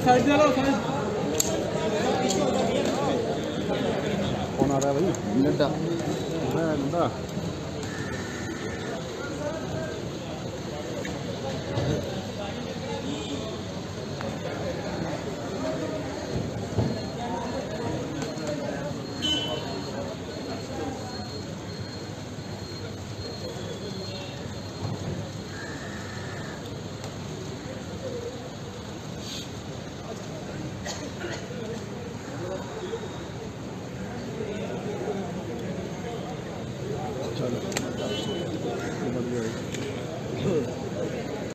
साइड से लो साइड कौन आ रहा है भाई नड्डा मैं नंदा